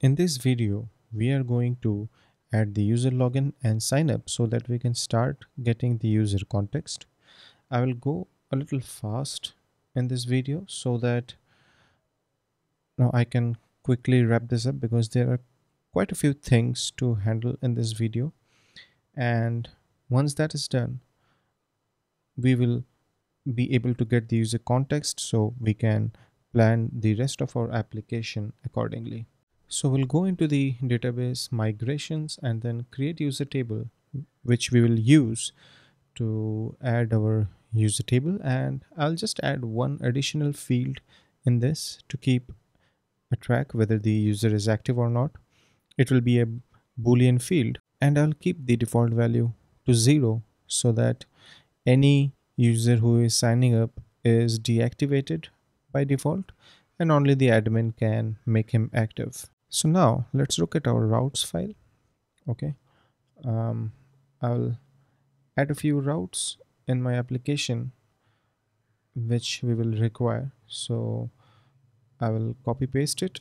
In this video, we are going to add the user login and sign up so that we can start getting the user context. I will go a little fast in this video so that now I can quickly wrap this up because there are quite a few things to handle in this video and once that is done we will be able to get the user context so we can plan the rest of our application accordingly. So we'll go into the database migrations and then create user table which we will use to add our user table and I'll just add one additional field in this to keep a track whether the user is active or not. It will be a boolean field and I'll keep the default value to zero so that any user who is signing up is deactivated by default and only the admin can make him active. So now let's look at our routes file. Okay. Um, I'll add a few routes in my application which we will require. So I will copy paste it.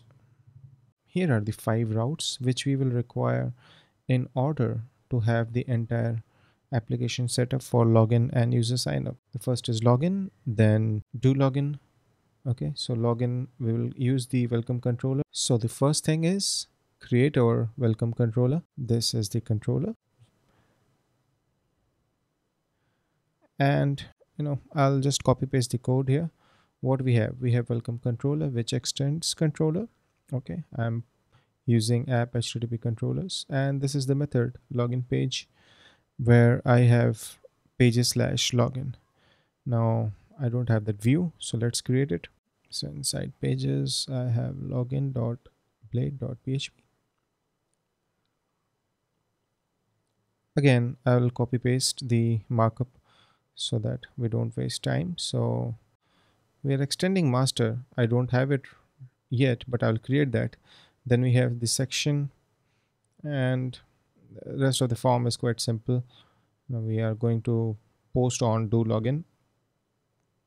Here are the five routes which we will require in order to have the entire application set up for login and user sign up. The first is login, then do login. Okay, so login, we will use the welcome controller. So the first thing is create our welcome controller. This is the controller. And you know, I'll just copy paste the code here. What we have, we have welcome controller, which extends controller. Okay, I'm using app http controllers and this is the method login page where I have pages slash login. Now I don't have that view, so let's create it. So inside pages, I have login.blade.php. Again, I will copy paste the markup so that we don't waste time. So we are extending master. I don't have it yet, but I'll create that. Then we have the section and the rest of the form is quite simple now we are going to post on do login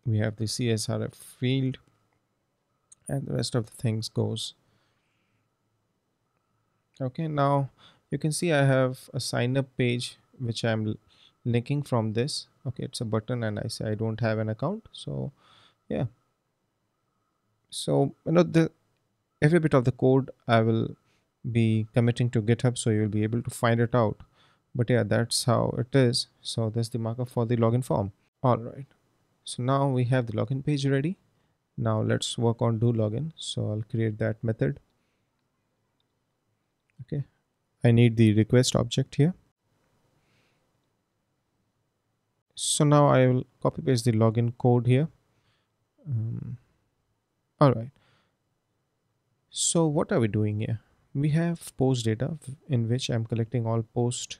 we have the csrf field and the rest of the things goes. Okay now you can see i have a sign up page which i'm linking from this. Okay it's a button and i say i don't have an account so yeah. So you know the every bit of the code i will be committing to github so you'll be able to find it out. But yeah that's how it is. So that's the markup for the login form. All right. So now we have the login page ready now let's work on do login. So i'll create that method. Okay. I need the request object here. So now i will copy paste the login code here. Um, all right. So what are we doing here? We have post data in which i'm collecting all post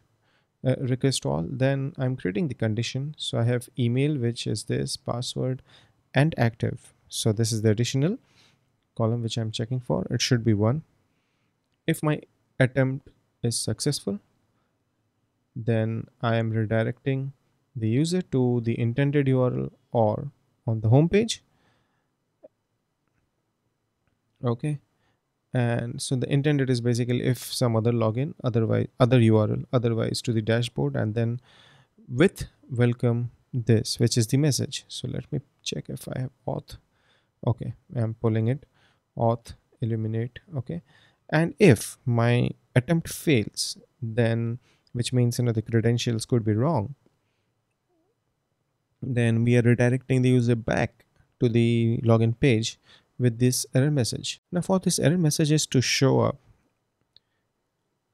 uh, request all. Then i'm creating the condition. So i have email which is this password and active so this is the additional column which i'm checking for. It should be one. If my attempt is successful then i am redirecting the user to the intended url or on the home page okay. And so the intended is basically if some other login otherwise other url otherwise to the dashboard and then with welcome this which is the message. So let me check if i have auth okay i'm pulling it auth Illuminate okay and if my attempt fails then which means you know the credentials could be wrong then we are redirecting the user back to the login page with this error message. Now for this error messages to show up,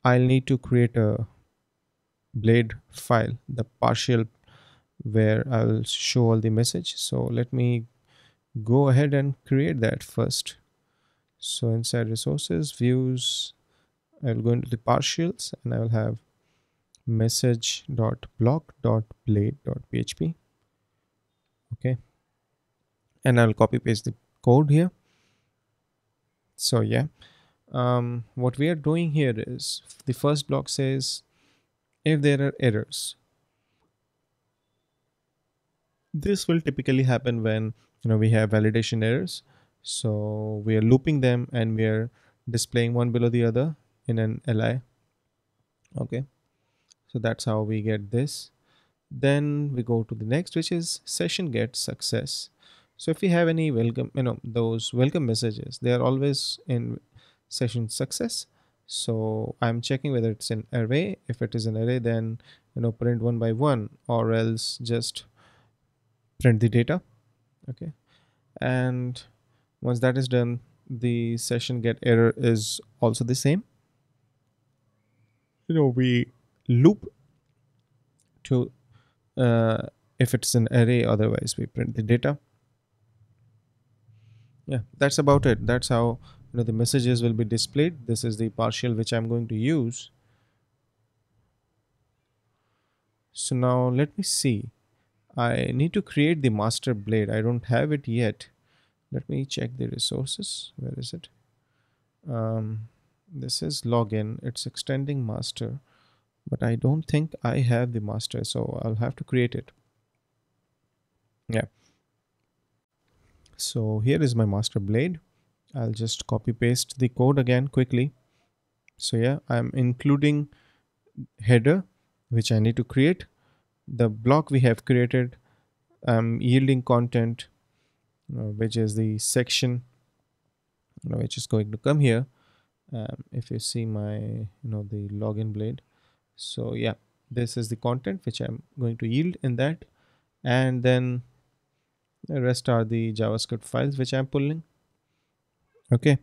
I'll need to create a blade file, the partial where I'll show all the message. So let me go ahead and create that first. So inside resources, views, I'll go into the partials and I will have message.block.blade.php. Okay. And I'll copy paste the code here so yeah um, what we are doing here is the first block says if there are errors this will typically happen when you know we have validation errors. So we are looping them and we are displaying one below the other in an li okay. So that's how we get this. Then we go to the next which is session get success. So if we have any welcome you know those welcome messages they are always in session success. So i'm checking whether it's an array. If it is an array then you know print one by one or else just print the data okay. And once that is done the session get error is also the same. You know we loop to uh, if it's an array otherwise we print the data. Yeah that's about it. That's how you know the messages will be displayed. This is the partial which i'm going to use. So now let me see i need to create the master blade. I don't have it yet. Let me check the resources. Where is it? Um, this is login. It's extending master. But I don't think I have the master so I'll have to create it. Yeah. So here is my master blade. I'll just copy paste the code again quickly. So yeah I'm including header which I need to create the block we have created I'm yielding content uh, which is the section you know, which is going to come here um, if you see my you know the login blade. So yeah this is the content which i'm going to yield in that. And then the rest are the javascript files which i'm pulling. Okay.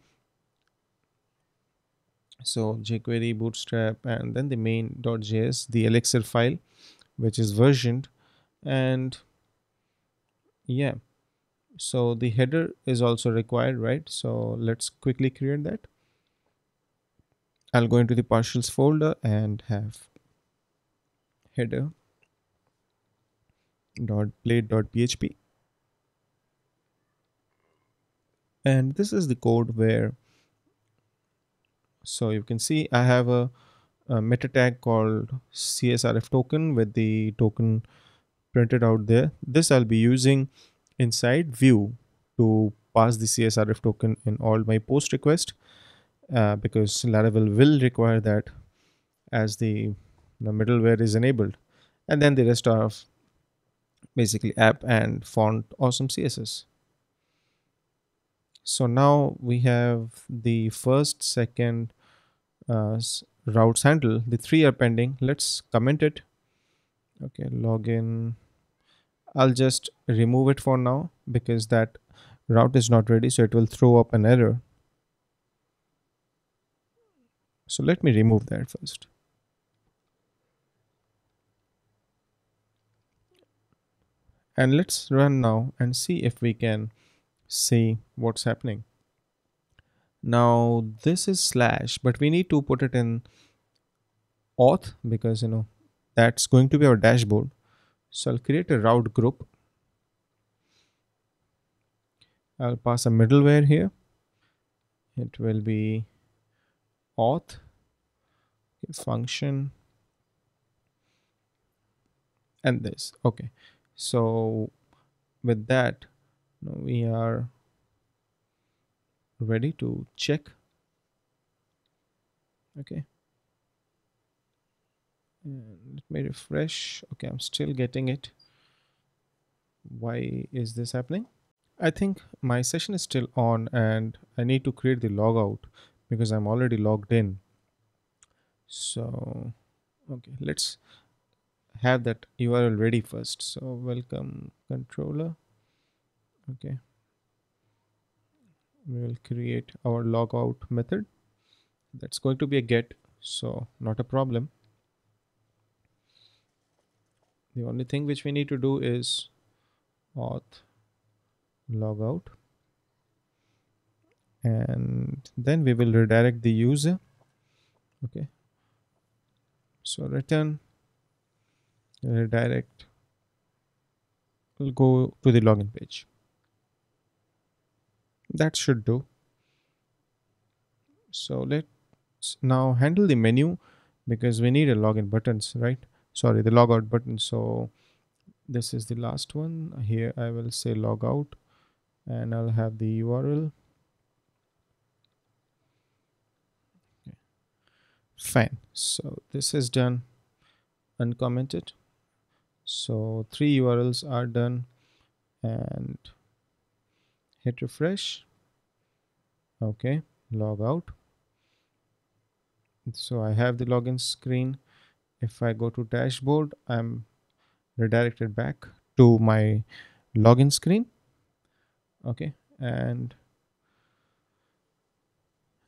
So jquery bootstrap and then the main.js the elixir file which is versioned and yeah. So the header is also required right? So let's quickly create that. I'll go into the partials folder and have header dot blade dot php and this is the code where so you can see I have a, a meta tag called CSRF token with the token printed out there this I'll be using inside Vue to pass the CSRF token in all my post request uh, because Laravel will require that as the, the middleware is enabled. And then the rest are basically app and font awesome CSS. So now we have the first, second uh, routes handle. The three are pending. Let's comment it. Okay, login. I'll just remove it for now because that route is not ready. So it will throw up an error. So let me remove that first. And let's run now and see if we can see what's happening. Now this is slash, but we need to put it in auth because you know that's going to be our dashboard. So I'll create a route group. I'll pass a middleware here. It will be auth function and this okay so with that we are ready to check. Okay. And let me refresh. Okay i'm still getting it. Why is this happening? I think my session is still on and i need to create the logout because i'm already logged in. So okay let's have that url ready first. So welcome controller. Okay we will create our logout method. That's going to be a get so not a problem. The only thing which we need to do is auth logout and then we will redirect the user. Okay. So return redirect will go to the login page that should do. So let's now handle the menu because we need a login buttons right? Sorry the logout button. So this is the last one. Here i will say logout and i'll have the url fine. So this is done. Uncommented. So three urls are done and hit refresh. Okay log out. So i have the login screen. If i go to dashboard i'm redirected back to my login screen. Okay and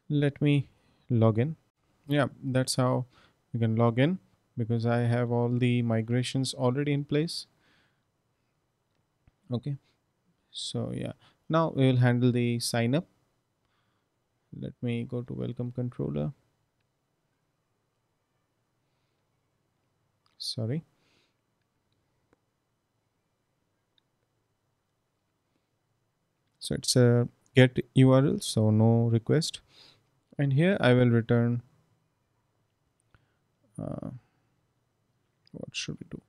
let me log in. Yeah that's how you can log in because I have all the migrations already in place. Okay so yeah now we will handle the sign up. Let me go to welcome controller. Sorry. So it's a get url so no request. And here I will return uh, what should we do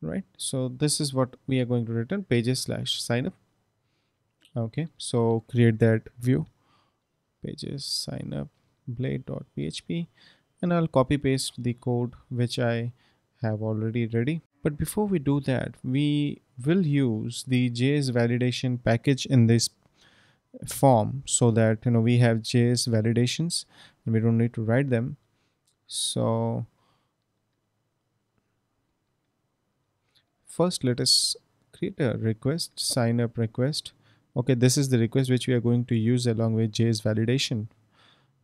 right? So this is what we are going to return pages slash sign up okay so create that view. Pages sign up blade.php and I'll copy paste the code which I have already ready. But before we do that we will use the JS validation package in this form so that you know we have JS validations and we don't need to write them. So first let us create a request sign up request okay this is the request which we are going to use along with JS validation.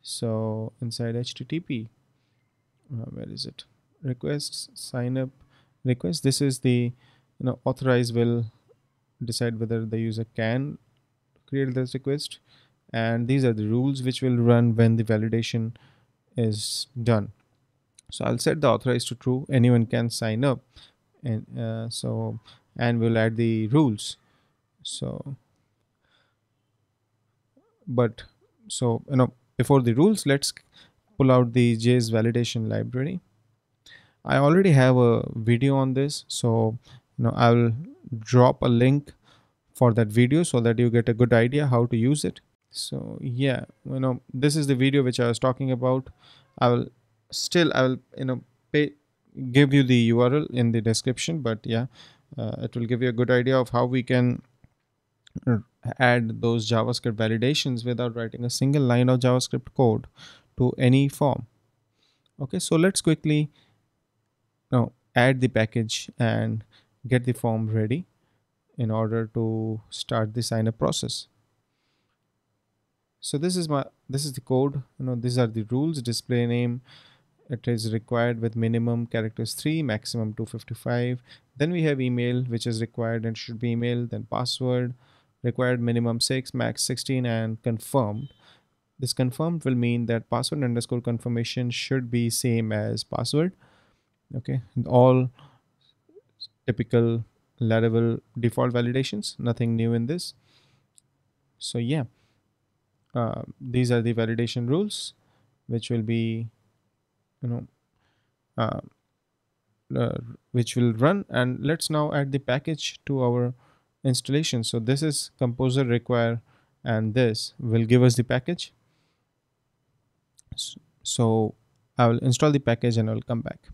So inside http uh, where is it? Requests sign up request. This is the you know authorize will decide whether the user can create this request. And these are the rules which will run when the validation is done. So i'll set the authorize to true. Anyone can sign up. And uh, so and we'll add the rules. So but so you know before the rules let's pull out the js validation library. I already have a video on this so you know i'll drop a link for that video so that you get a good idea how to use it. So yeah you know this is the video which i was talking about. I will still i will you know pay give you the url in the description but yeah uh, it will give you a good idea of how we can add those javascript validations without writing a single line of javascript code to any form. Okay so let's quickly now add the package and get the form ready in order to start the sign up process. So this is my this is the code you know these are the rules display name it is required with minimum characters 3 maximum 255 then we have email which is required and should be email then password required minimum 6 max 16 and confirmed. This confirmed will mean that password underscore confirmation should be same as password. Okay all typical laravel default validations nothing new in this. So yeah. Uh, these are the validation rules which will be you know uh, uh, which will run. And let's now add the package to our installation. So this is composer require and this will give us the package. So i will install the package and i'll come back